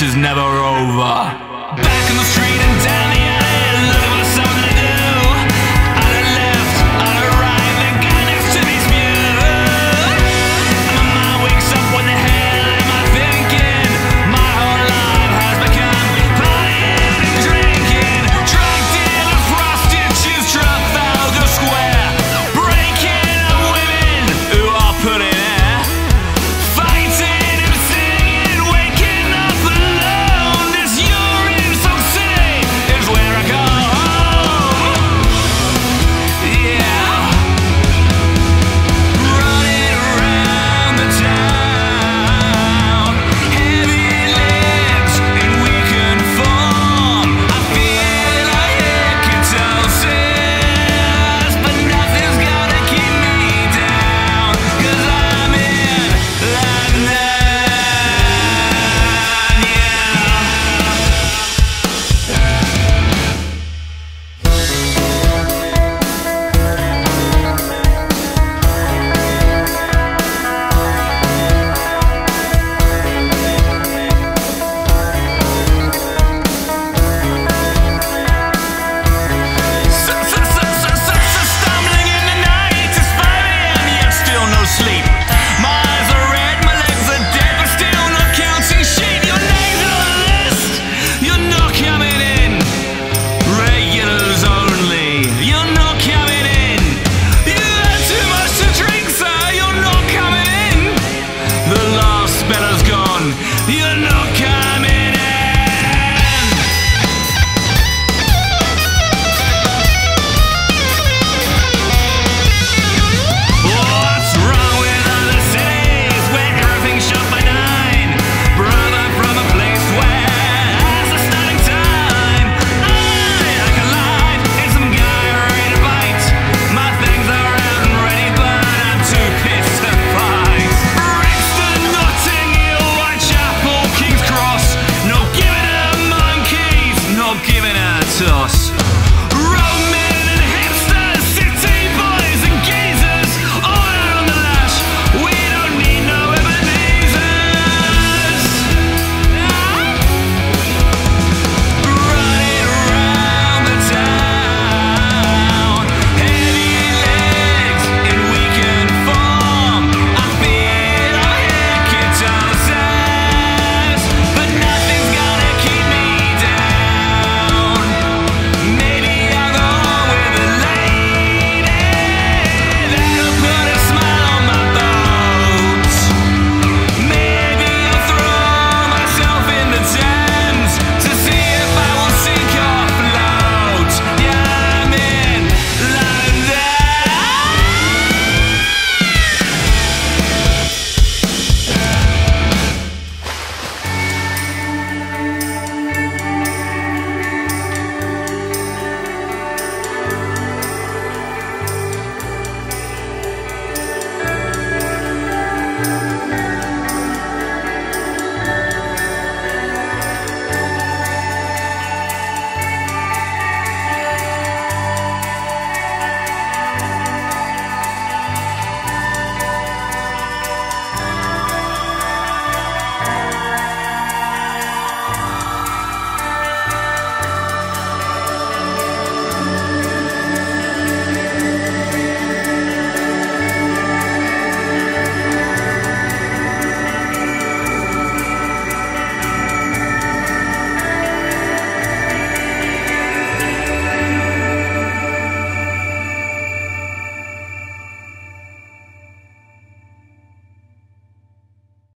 night is never over. Back in the street and down the